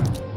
Yeah.